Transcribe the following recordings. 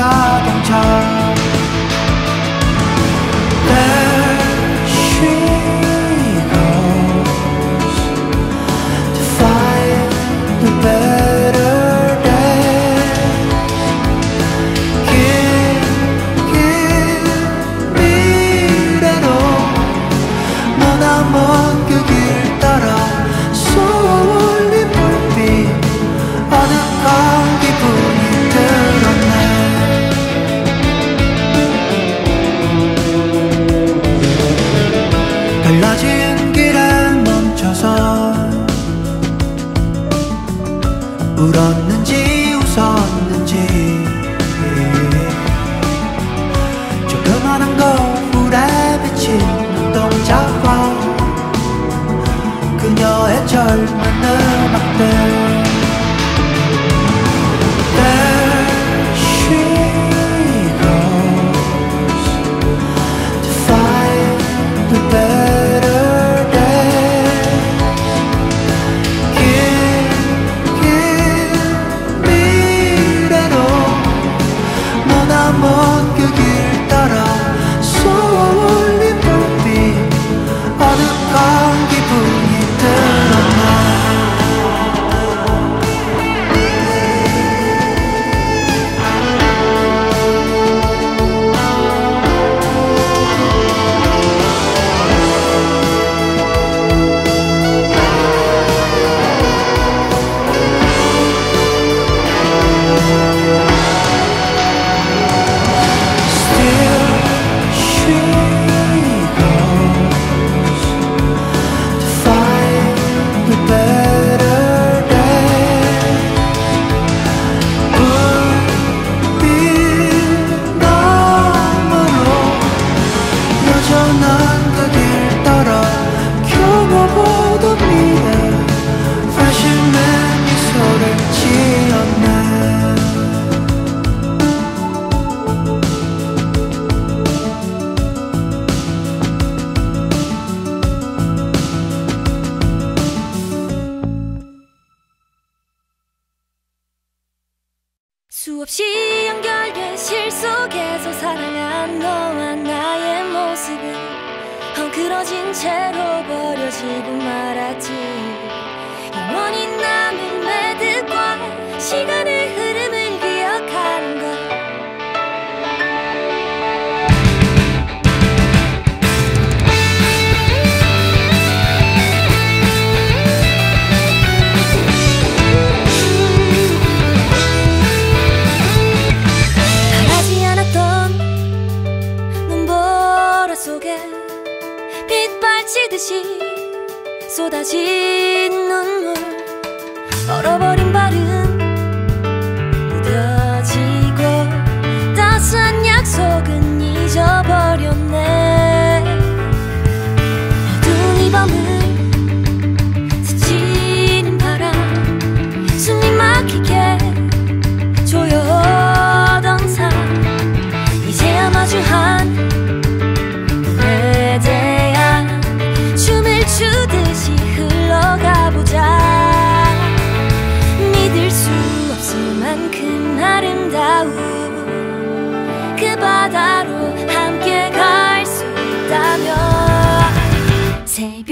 젊은 자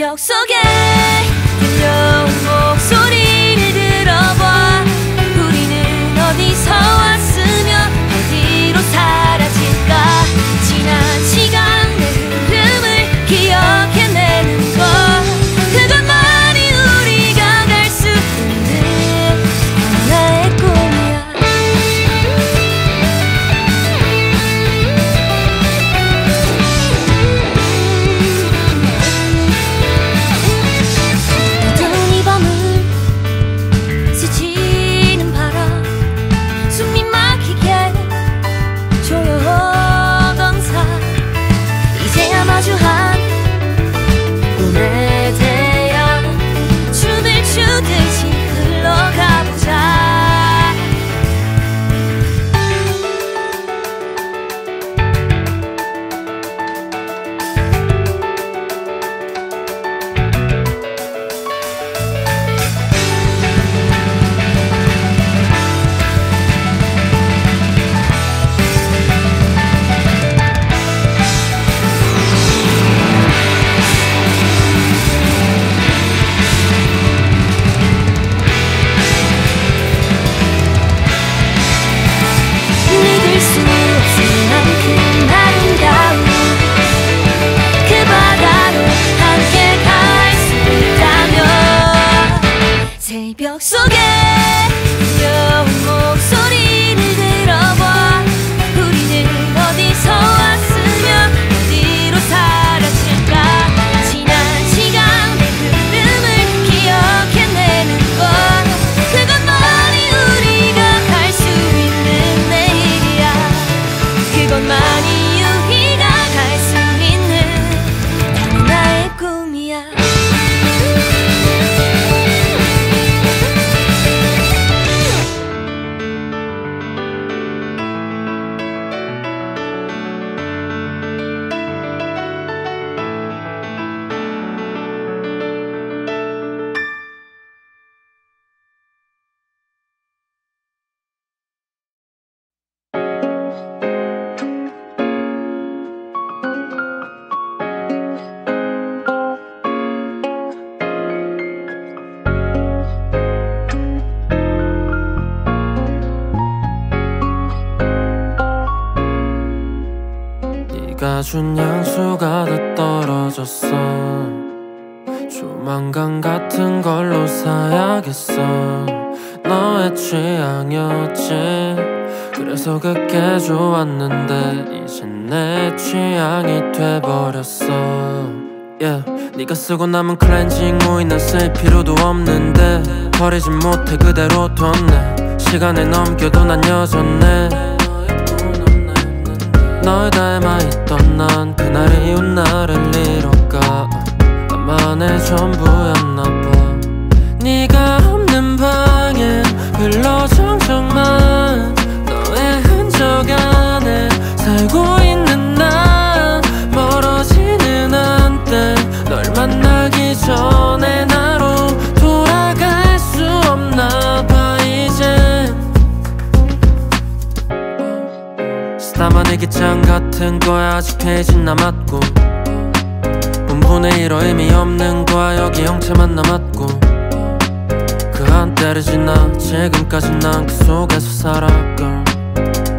새벽 속에 쓰고 남은 클렌징 오일은 쓸 필요도 없는데 버리지 못해 그대로 뒀네. 시간을 넘겨도 난 여전해. 널 닮아있던 난 그날 이후 나를 남았고 분분의 1호 의미 없는 거야 여기 형체만 남았고 그 한때를 지나 지금까지 난 그 속에서 살아 girl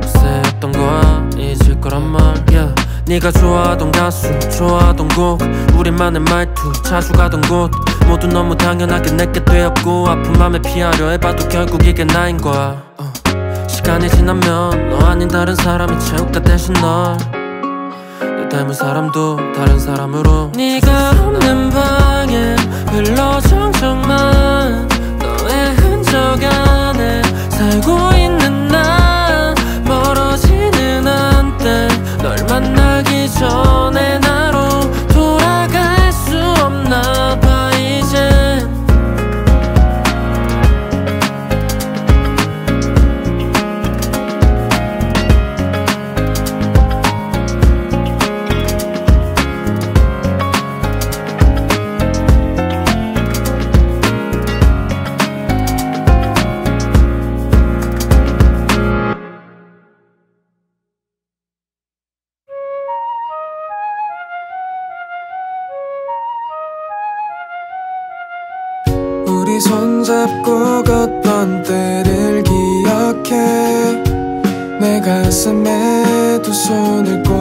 세였던 거야 잊을 거란 말 yeah. 네가 좋아하던 가수 좋아하던 곡 우리만의 말투 자주 가던 곳 모두 너무 당연하게 내게 되었고 아픈 맘에 피하려 해봐도 결국 이게 나인 거야 어. 시간이 지나면 너 아닌 다른 사람이 채울까 대신 널내 닮은 사람도 다른 사람으로. 네가 없는 방에 흘러 정적만 너의 흔적 안에 살고 있는 난 멀어지는 한때 널 만나기 전에 내 가슴에 두 손을 꼭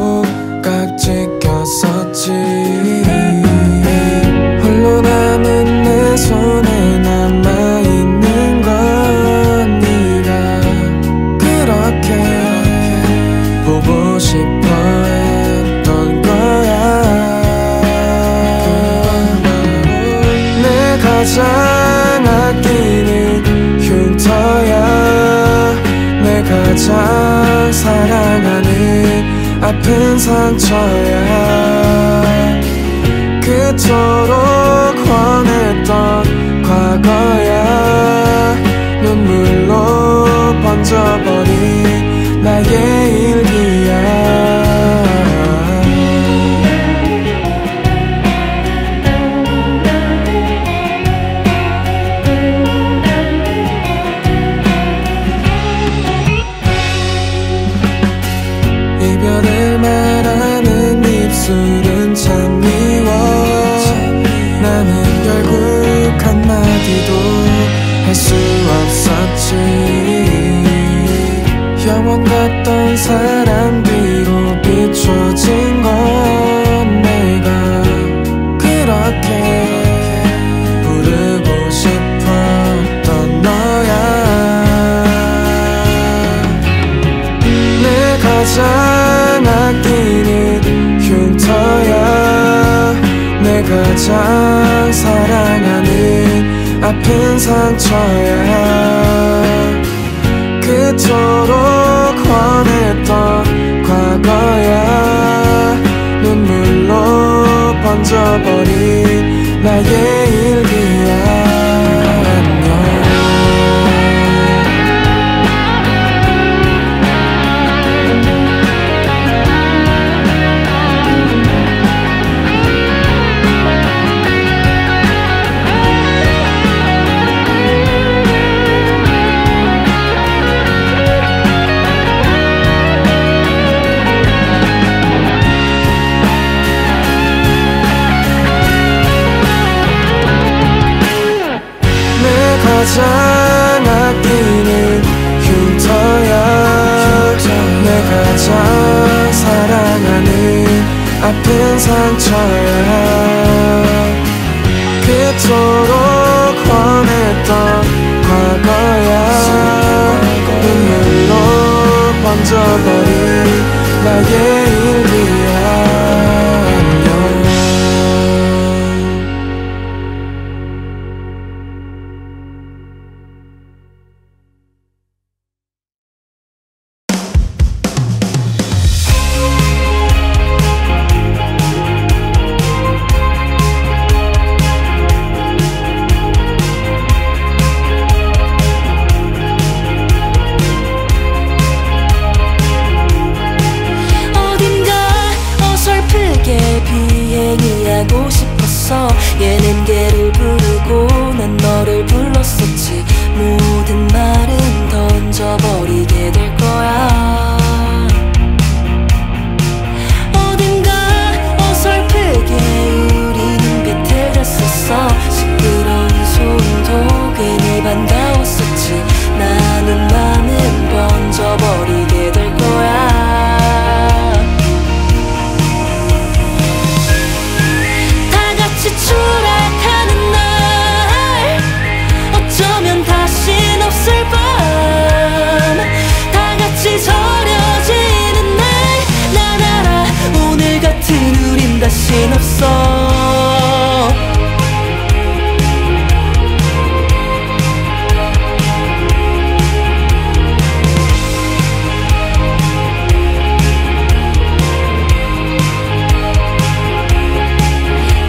아픈 상처야 그토록 원했던 과거야 눈물로 번져버린 나의 아픈 상처야 그토록 원했던 과거야 눈물로 번져버린 나의 자신 없어.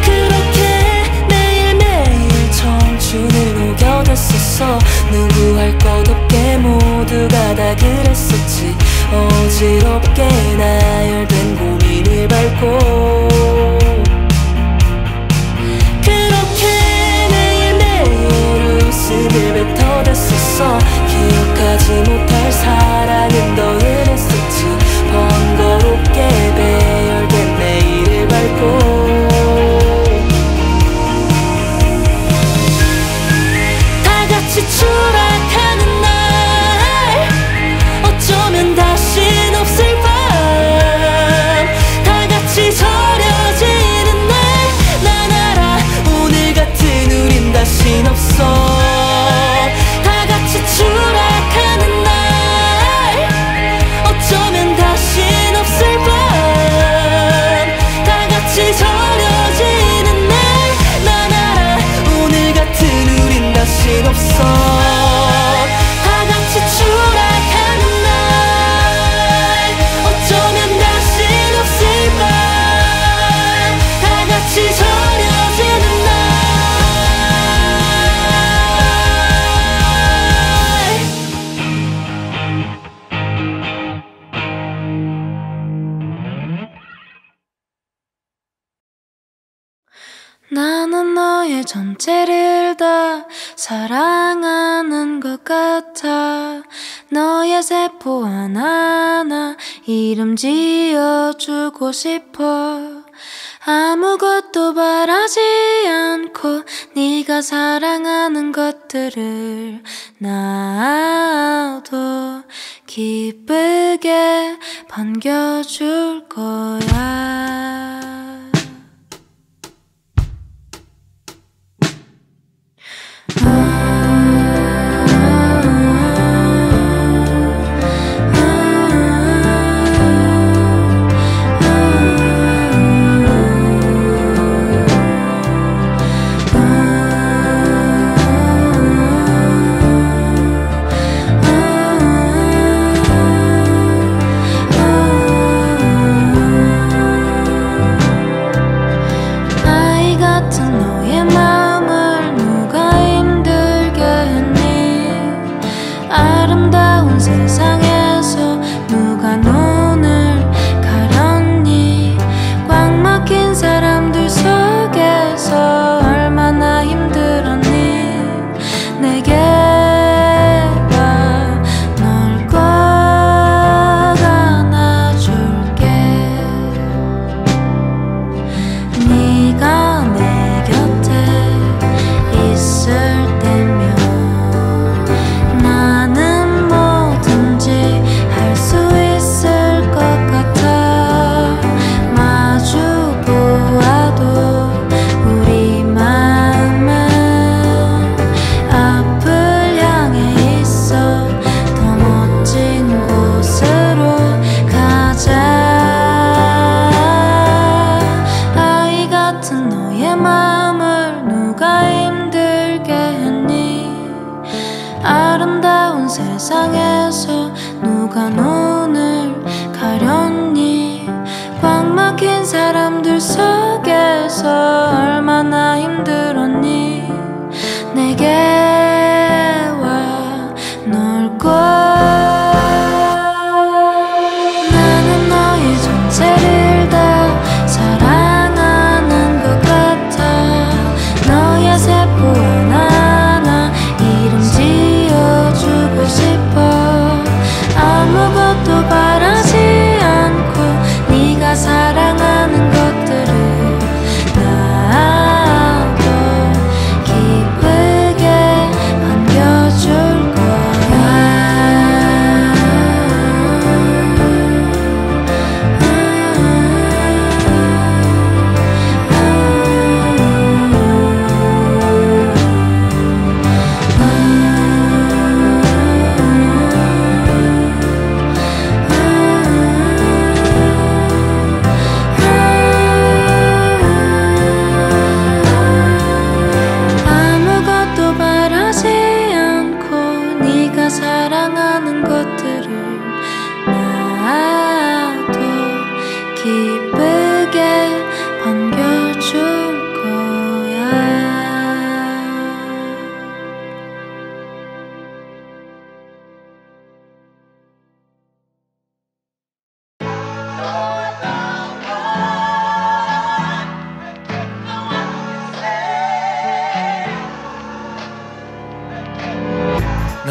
그렇게 매일매일 청춘을 우겨댔었어. 누구 할 것 없게 모두가 다 그랬었지. 어지럽게 나열된 고민을 밟고 song. 나는 너의 전체를 다 사랑하는 것 같아. 너의 세포 하나하나 이름 지어주고 싶어. 아무것도 바라지 않고 네가 사랑하는 것들을 나도 기쁘게 반겨줄 거야.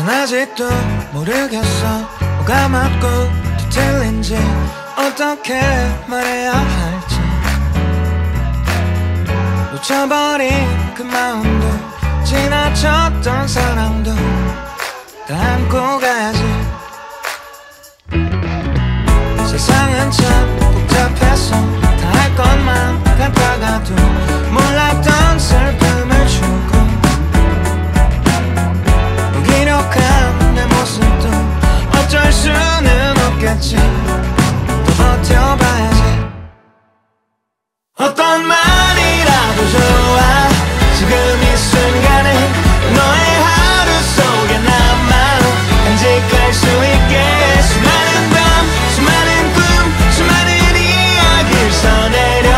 난 아직도 모르겠어. 뭐가 맞고 또 틀린지 어떻게 말해야 할지. 놓쳐버린 그 마음도 지나쳤던 사랑도 다 안고 가야지. 세상은 참 복잡해서 다 할 것만 같아가도 몰랐던 슬픔을 주 어쩔 수는 없겠지. 또 버텨봐야지. 어떤 말이라도 좋아. 지금 이 순간에 너의 하루 속에 나만 간직할 수 있게 수많은 밤 수많은 꿈 수많은 이야기를 써내려.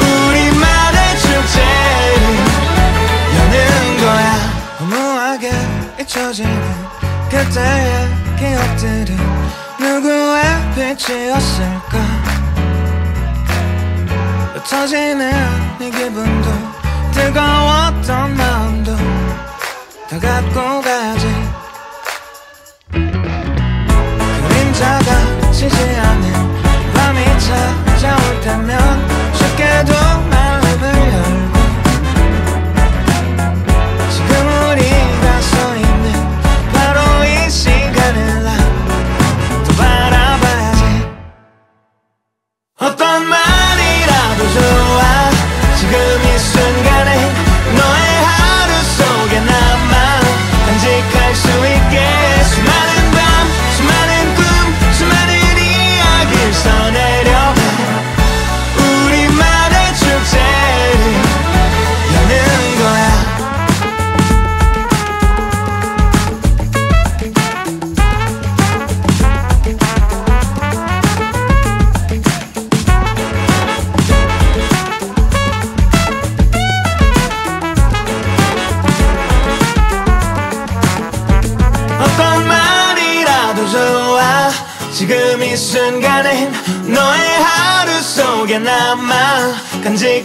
우리만의 축제를 여는 거야. 허무하게 잊혀지는 그때의 기억들은 누구의 빛이었을까? 흩어지는 이 기분도 뜨거웠던 마음도 다 갖고 가야지. 그림자가 지지 않는 밤이 찾아올 때면 쉽게도 마 나만 간직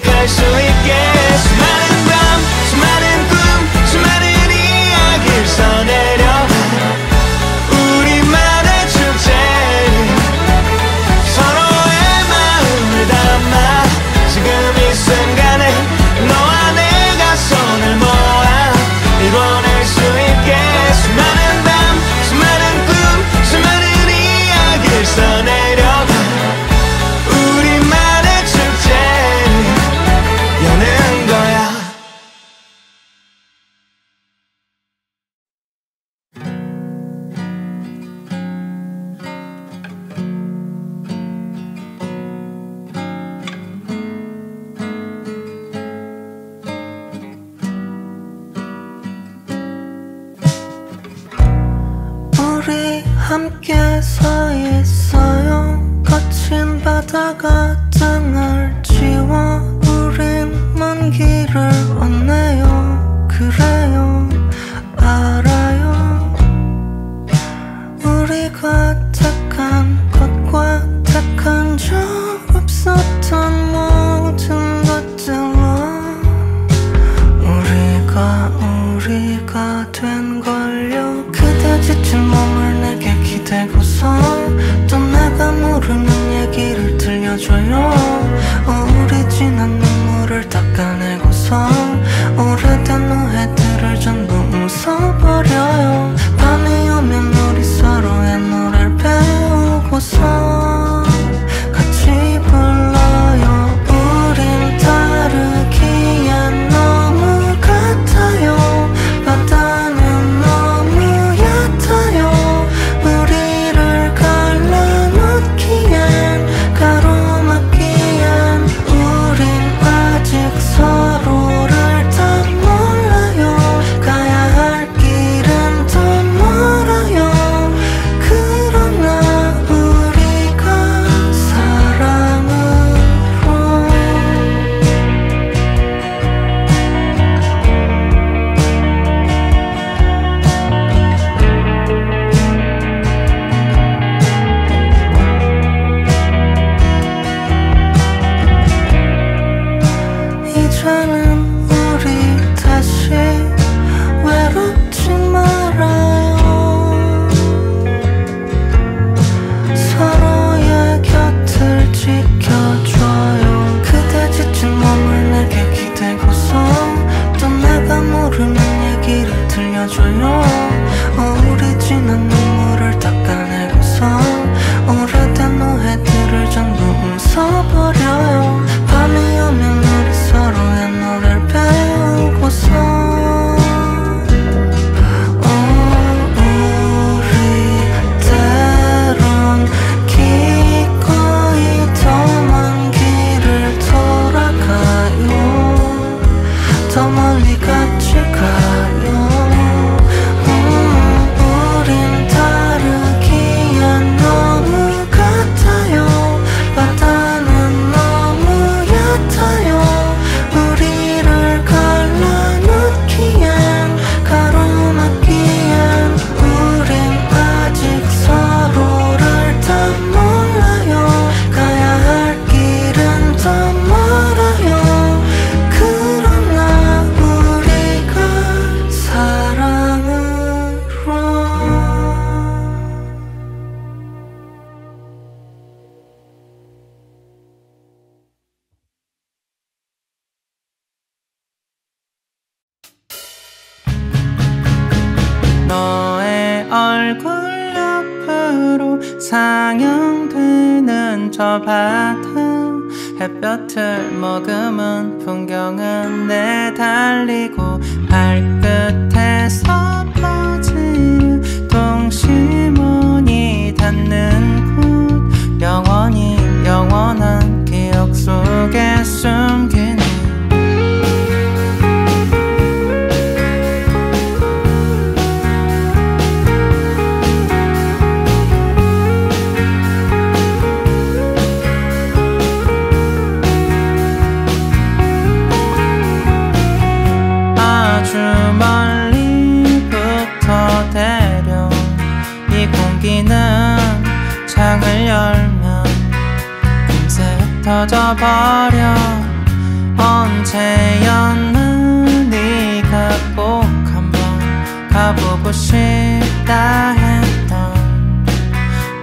가보고 싶다 했던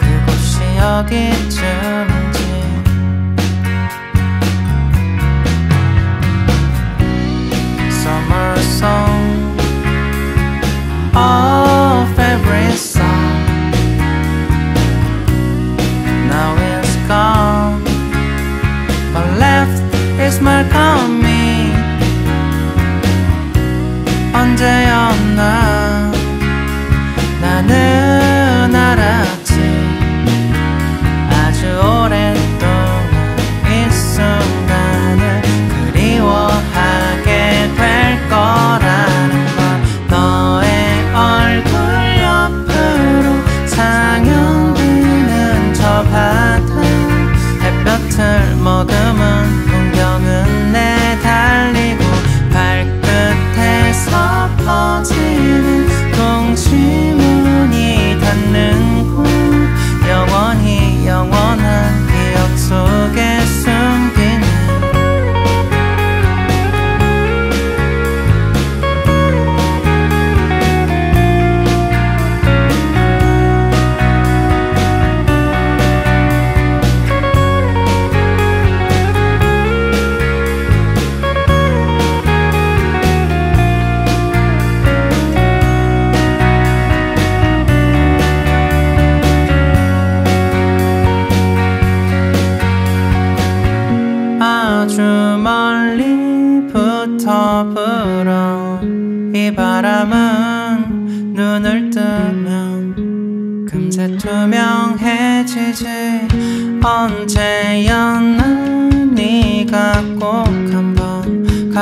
그곳이 어디쯤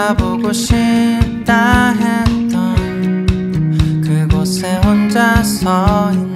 가보고 싶다 했던 그곳에 혼자 서 있는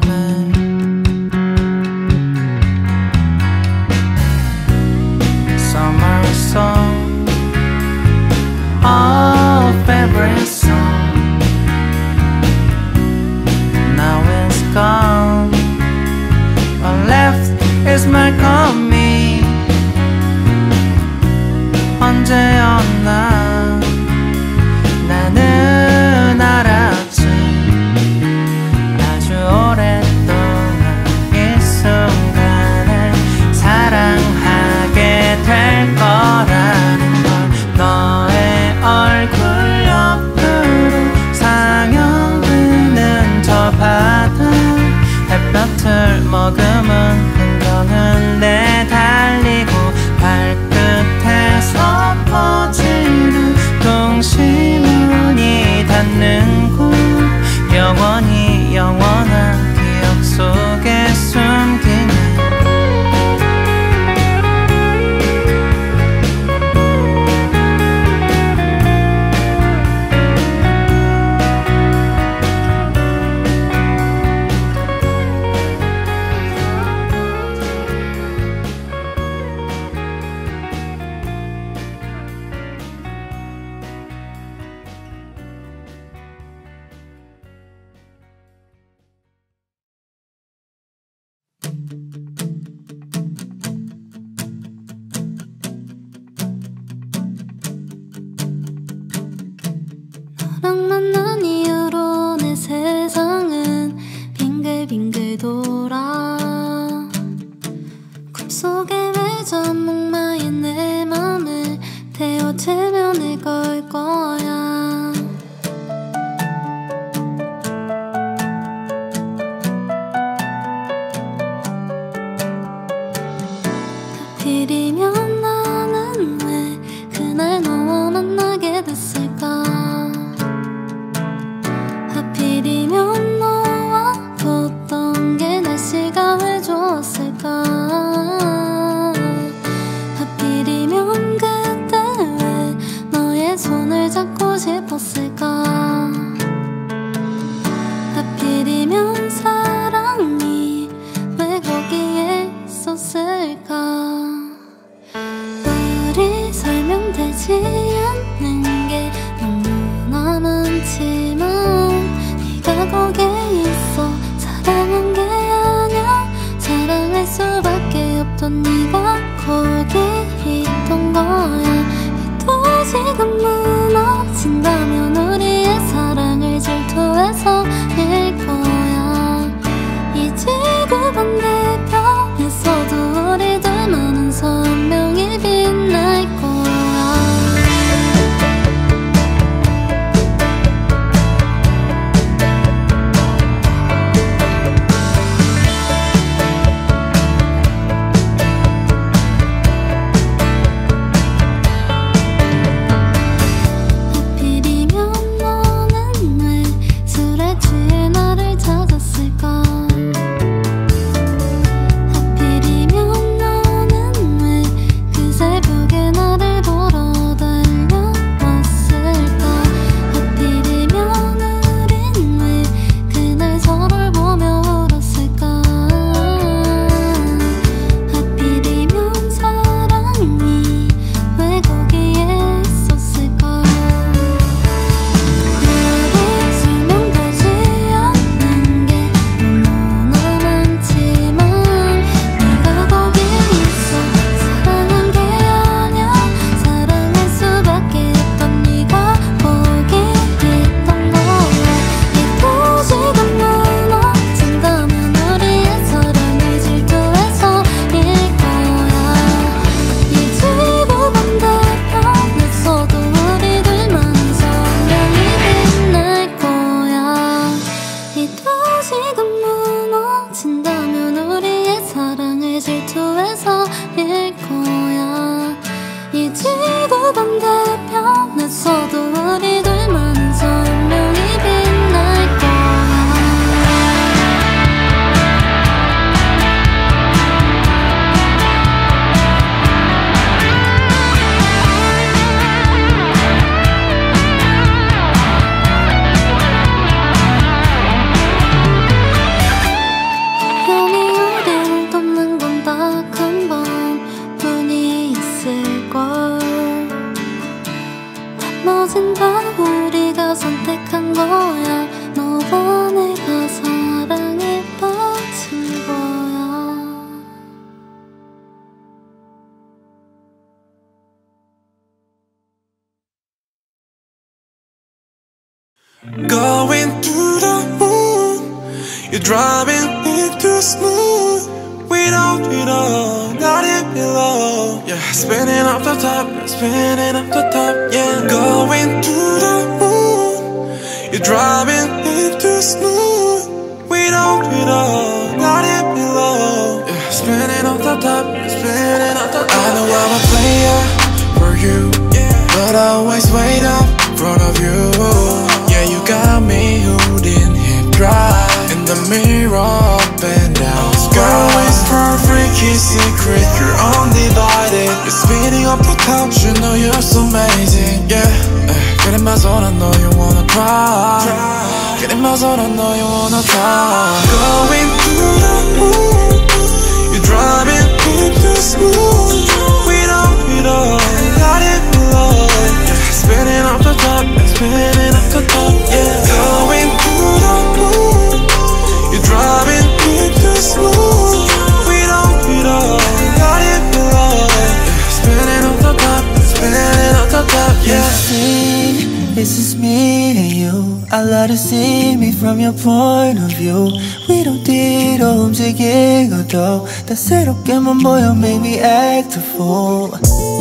below Yeah, spinning off the top, spinning off the top Yeah, going to the moon You're driving it too smooth Without it all, got it below Yeah, spinning off the top, spinning off the top. I know I'm a player for you But I always wait up in front of you. Yeah, you got me holding hip dry In the mirror up and down girl is perfect, keep secret. You're undivided. You're speeding up the top You know you're so amazing. Yeah, uh, getting my zone. I know you wanna cry. Getting my zone. I know you wanna cry. Going to the moon. You're driving it too smooth We don't, we don't Got it below Yeah, spinning off the top. Spinning off the top. Yeah, going to the moon. You're driving this is me and you. I love to see me from your point of view. We don't need 움직이고도 다새롭게만 보여 make me act a fool.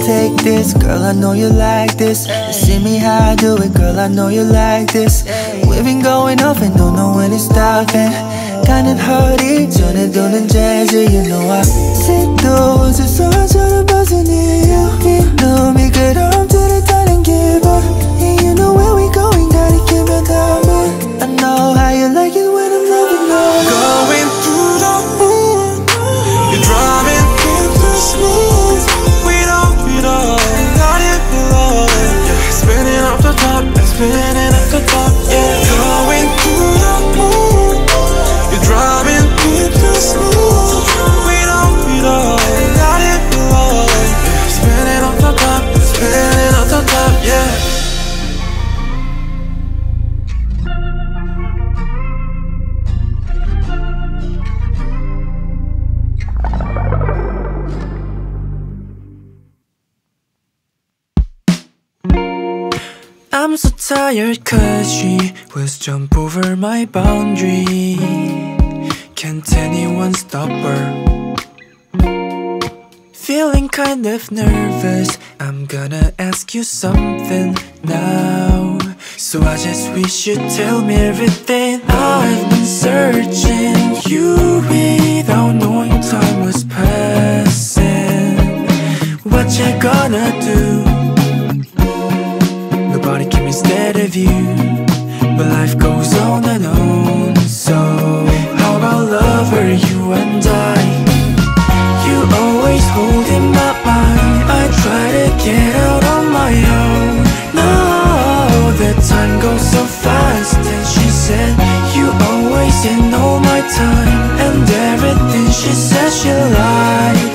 Take this, girl, I know you like this. You see me how I do it, girl, I know you like this. We've been going off and don't know when it's stopping. 가는 허리 전에 도는 jazz, you know I sit those 소처럼 벗어내 이 놈이 그럼 들었다는 기분 tired cause she was jump over my boundary. Can't anyone stop her? Feeling kind of nervous I'm gonna ask you something now. So I just wish you'd tell me everything. I've been searching you without knowing time was passing. What you gonna do? Instead of you. But life goes on and on So how about love lover, you and I? You always hold in my mind. I try to get out on my own. No, the time goes so fast And she said You always in all my time. And everything she said she lied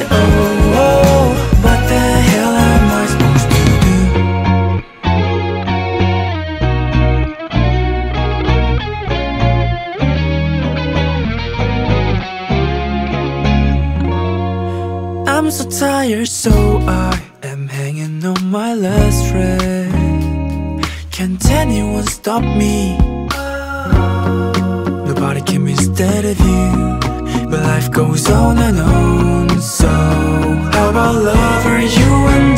so so I am hanging on my last thread. Can't anyone stop me? Nobody can be instead of you, but life goes on and on. So, how about lover, you and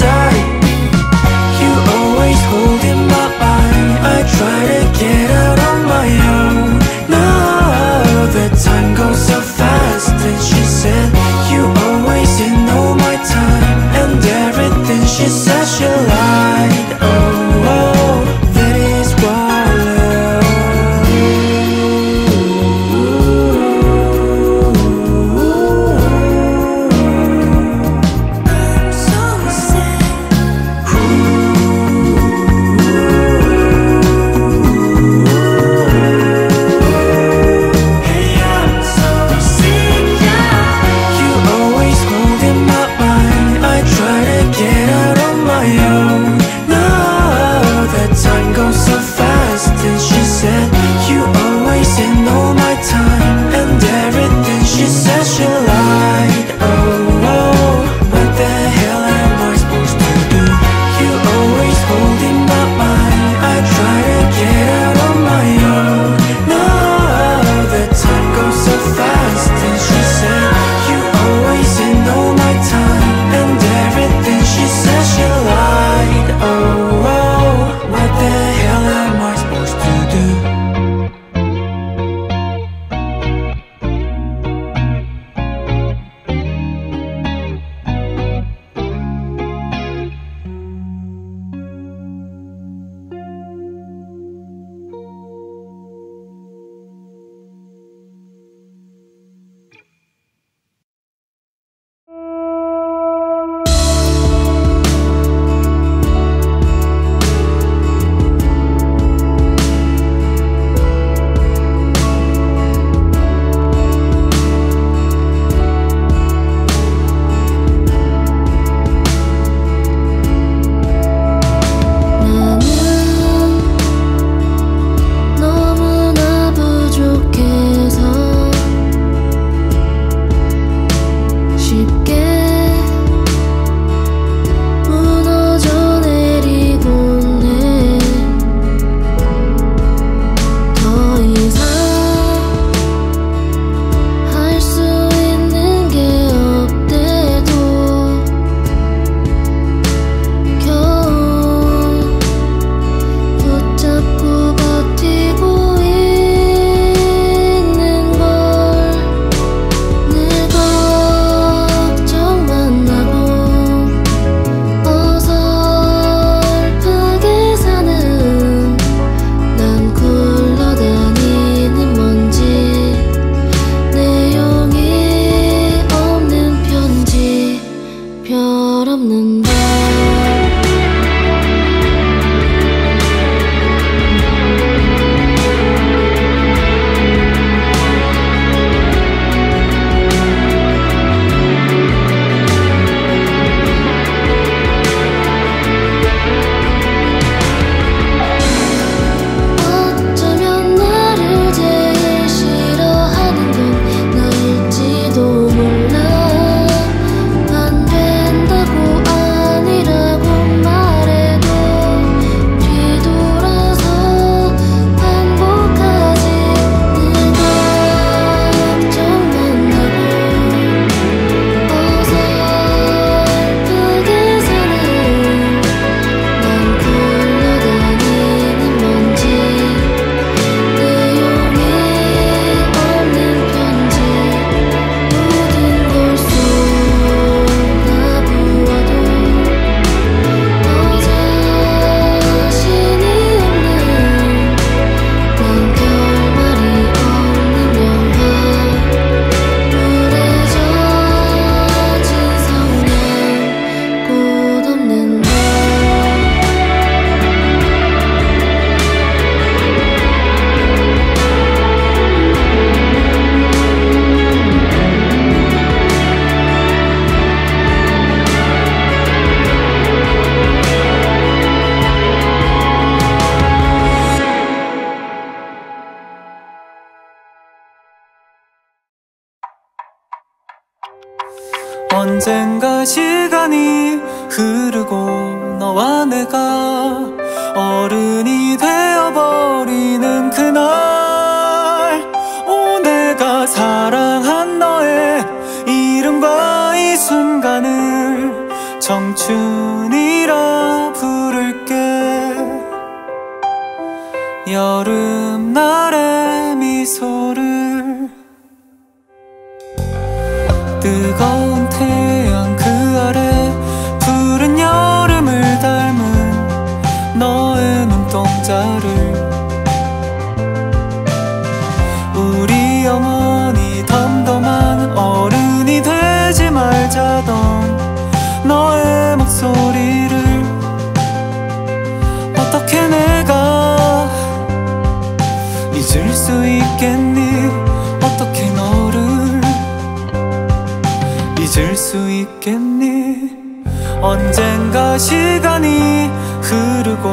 こ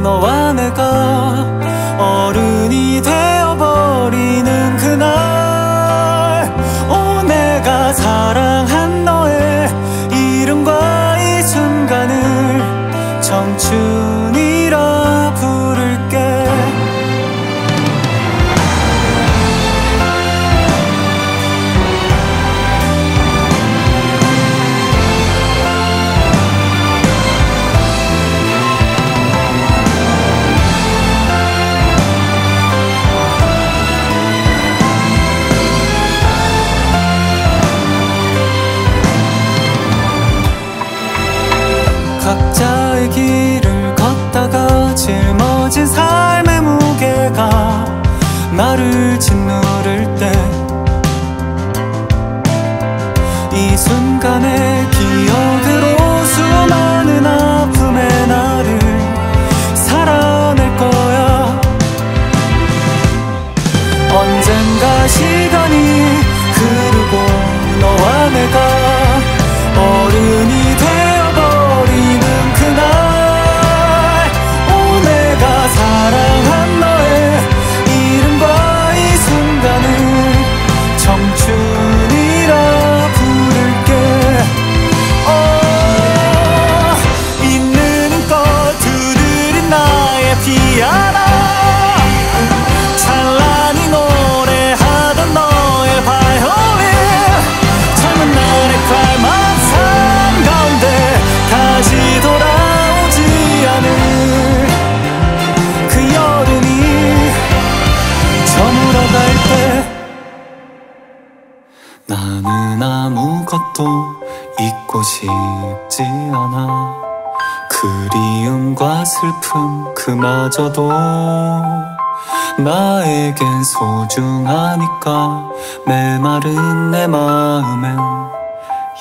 のわねか。るにて 나는 아무것도 잊고 싶지 않아. 그리움과 슬픔 그마저도 나에겐 소중하니까. 메마른 내 마음엔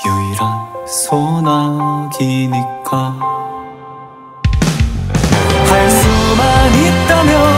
유일한 소나기니까. 할 수만 있다면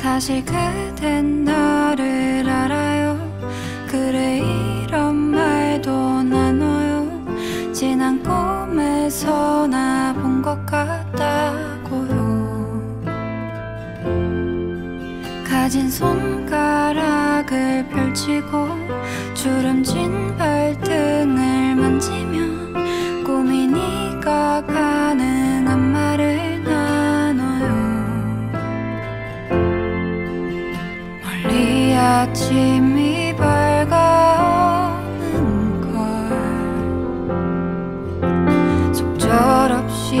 사실 그댄 너를 알아요. 그래 이런 말도 나눠요. 지난 꿈에서 나 본 것 같다고요. 가진 손가락을 펼치고 주름진 발등을 만지며 아침이 밝아는걸. 속절없이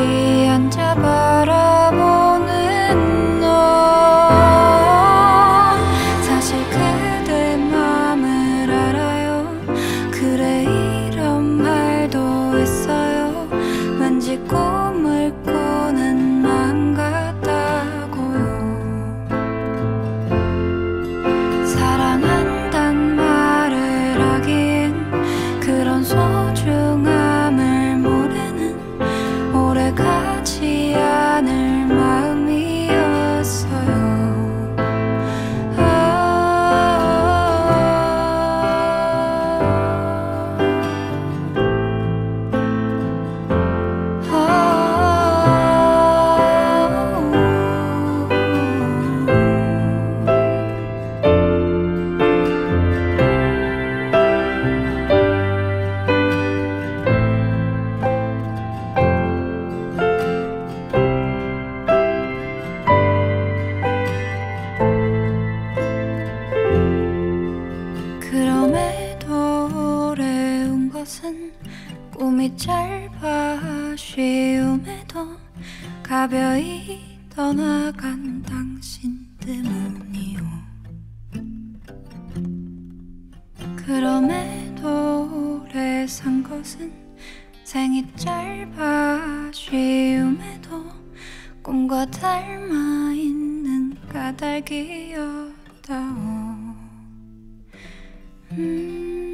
앉아봐 아쉬움에도 가벼이 떠나간 당신 때문이오. 그럼에도 오래 산 것은 생이 짧아 아쉬움에도 꿈과 닮아 있는 까닭이었다오. 음.